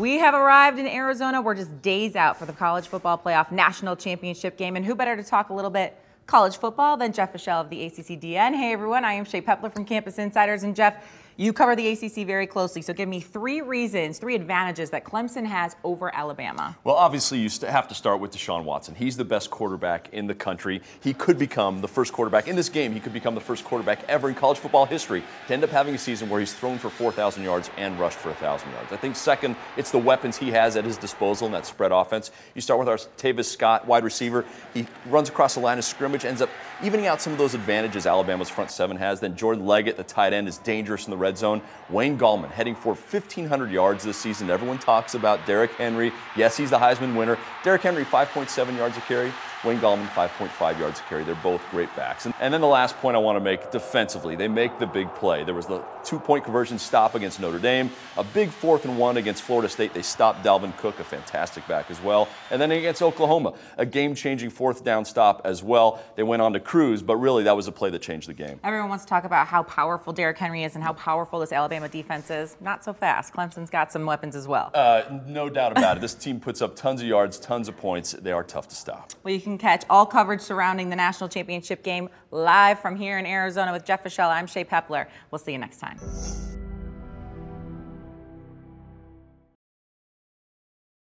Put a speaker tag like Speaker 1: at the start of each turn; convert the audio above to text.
Speaker 1: We have arrived in Arizona. We're just days out for the college football playoff national championship game. And who better to talk a little bit college football than Jeff Fischel of the ACCDN? Hey, everyone. I am Shae Peppler from Campus Insiders. And Jeff, you cover the ACC very closely, so give me three reasons, three advantages that Clemson has over Alabama.
Speaker 2: Well, obviously, you have to start with Deshaun Watson. He's the best quarterback in the country. He could become the first quarterback in this game. He could become the first quarterback ever in college football history to end up having a season where he's thrown for 4,000 yards and rushed for 1,000 yards. I think second, it's the weapons he has at his disposal in that spread offense. You start with Artavis Scott, wide receiver. He runs across the line of scrimmage, ends up evening out some of those advantages Alabama's front seven has. Then Jordan Leggett, the tight end, is dangerous in the red zone. Wayne Gallman heading for 1,500 yards this season. Everyone talks about Derrick Henry. Yes, he's the Heisman winner. Derrick Henry, 5.7 yards a carry. Wayne Gallman, 5.5 yards a carry. They're both great backs. And, and then the last point I want to make defensively, they make the big play. There was the two point conversion stop against Notre Dame, a big fourth and one against Florida State. They stopped Dalvin Cook, a fantastic back as well. And then against Oklahoma, a game changing fourth down stop as well. They went on to cruise, but really that was a play that changed the game.
Speaker 1: Everyone wants to talk about how powerful Derrick Henry is and how powerful this Alabama defense is. Not so fast. Clemson's got some weapons as well.
Speaker 2: Uh, no doubt about it. This team puts up tons of yards, tons of points. They are tough to stop.
Speaker 1: Well, you can catch all coverage surrounding the national championship game live from here in Arizona with Jeff Fischel. I'm Shae Peppler. We'll see you next time.